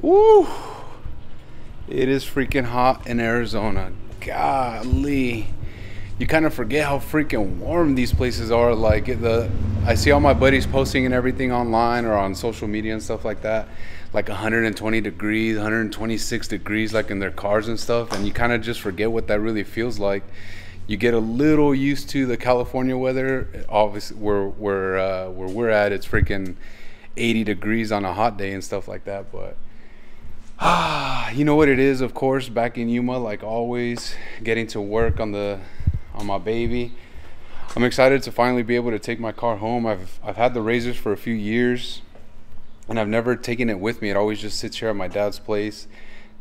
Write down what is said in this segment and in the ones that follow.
Woo! It is freaking hot in Arizona. Golly. You kind of forget how freaking warm these places are. Like the I see all my buddies posting and everything online or on social media and stuff like that. Like 120 degrees, 126 degrees like in their cars and stuff and you kind of just forget what that really feels like. You get a little used to the California weather. Obviously, where where uh, where we're at, it's freaking 80 degrees on a hot day and stuff like that. But Ah, you know what it is, of course, back in Yuma, like always, getting to work on the on my baby. I'm excited to finally be able to take my car home. I've I've had the RZRs for a few years and I've never taken it with me. It always just sits here at my dad's place.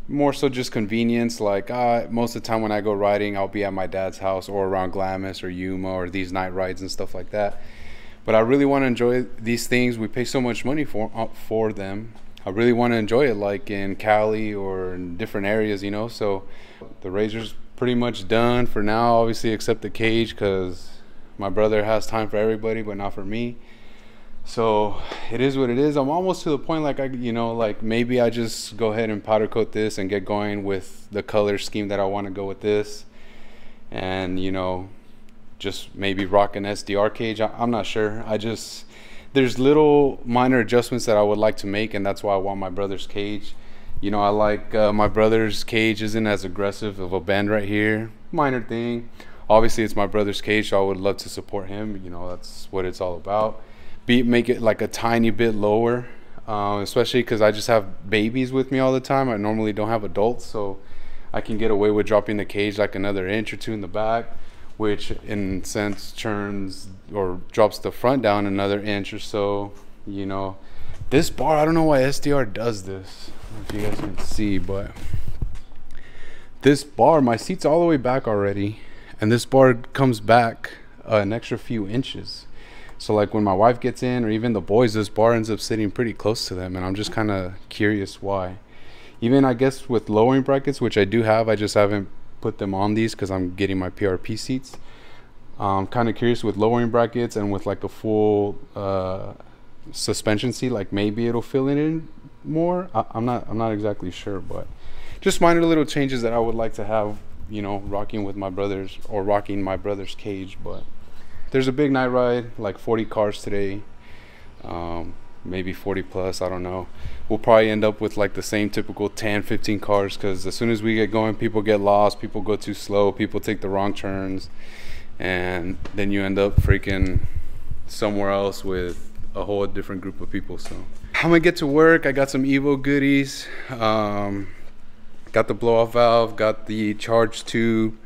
More so just convenience. Like uh, most of the time when I go riding, I'll be at my dad's house or around Glamis or Yuma or these night rides and stuff like that. But I really want to enjoy these things. We pay so much money for uh, for them I really want to enjoy it, like in Cali or in different areas, you know. So the RZR's pretty much done for now, obviously, except the cage, because my brother has time for everybody, but not for me. So it is what it is. I'm almost to the point, like I, you know, like maybe I just go ahead and powder coat this and get going with the color scheme that I want to go with this, and you know, just maybe rock an SDR cage. I, I'm not sure. I just there's little minor adjustments that I would like to make, and that's why I want my brother's cage. You know, I like uh, my brother's cage isn't as aggressive of a bend right here. Minor thing. Obviously, it's my brother's cage, so I would love to support him. You know, that's what it's all about. Be make it like a tiny bit lower, uh, especially because I just have babies with me all the time. I normally don't have adults, so I can get away with dropping the cage like another inch or two in the back which in sense turns or drops the front down another inch or so. You know, this bar, I don't know why SDR does this. if you guys can see, but this bar, my seat's all the way back already, and this bar comes back uh, an extra few inches. So like when my wife gets in, or even the boys, this bar ends up sitting pretty close to them, and I'm just kind of curious why. Even I guess with lowering brackets, which I do have, I just haven't put them on these because I'm getting my PRP seats. I'm kind of curious with lowering brackets and with like a full uh, suspension seat, like maybe it'll fill it in more. I, am not I'm not exactly sure, but just minor little changes that I would like to have, you know, rocking with my brothers or rocking my brother's cage. But there's a big night ride, like 40 cars today. Um, maybe 40 plus i don't know we'll probably end up with like the same typical 10 15 cars because as soon as we get going people get lost people go too slow people take the wrong turns and then you end up freaking somewhere else with a whole different group of people so. I'm gonna get to work. I got some evo goodies. Um, got the blow off valve got the charge tube.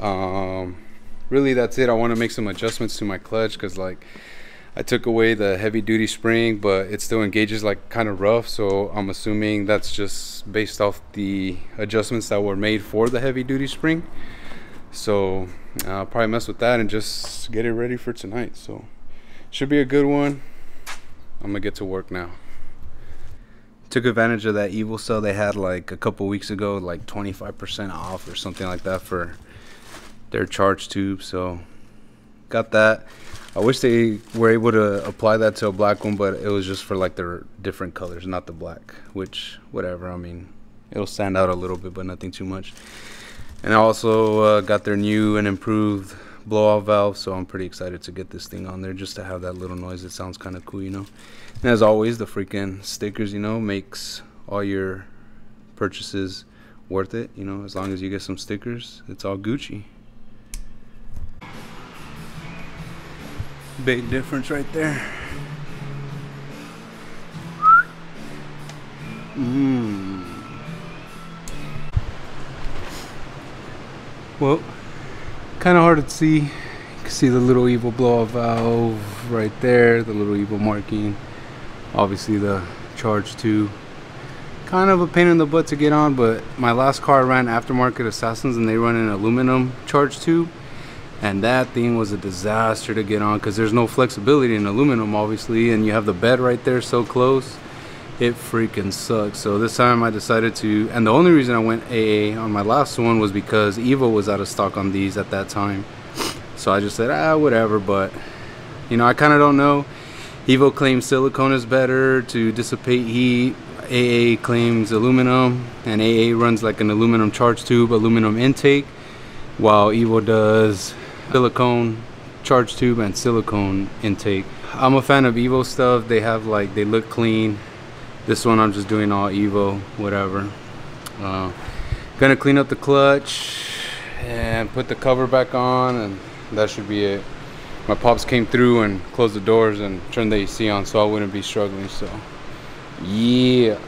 Um, really that's it. I want to make some adjustments to my clutch because like I took away the heavy duty spring, but it still engages like kind of rough. So I'm assuming that's just based off the adjustments that were made for the heavy duty spring. So I'll probably mess with that and just get it ready for tonight. So should be a good one. I'm gonna get to work now. Took advantage of that Evo sale they had like a couple weeks ago, like 25% off or something like that for their charge tube. So got that. I wish they were able to apply that to a black one, but it was just for like the different colors, not the black. Which, whatever. I mean, it'll stand out a little bit, but nothing too much. And I also uh, got their new and improved blow-off valve, so I'm pretty excited to get this thing on there just to have that little noise. It sounds kind of cool, you know. And as always, the freaking stickers, you know, makes all your purchases worth it. You know, as long as you get some stickers, it's all Gucci. Big difference right there. Mmm. Well, kind of hard to see. You can see the little Evo blow-off valve right there, the little Evo marking. Obviously the charge tube. Kind of a pain in the butt to get on, but my last car ran aftermarket Assassins and they run an aluminum charge tube and that thing was a disaster to get on because there's no flexibility in aluminum obviously and you have the bed right there so close. It freaking sucks. So this time I decided to and the only reason I went AA on my last one was because Evo was out of stock on these at that time. So I just said ah whatever but you know I kind of don't know. Evo claims silicone is better to dissipate heat. AA claims aluminum and AA runs like an aluminum charge tube, aluminum intake, while Evo does silicone charge tube and silicone intake. I'm a fan of Evo stuff. They have like, they look clean. This one I'm just doing all Evo, whatever. Uh, gonna clean up the clutch and put the cover back on and that should be it. My pops came through and closed the doors and turned the AC on so I wouldn't be struggling, so yeah.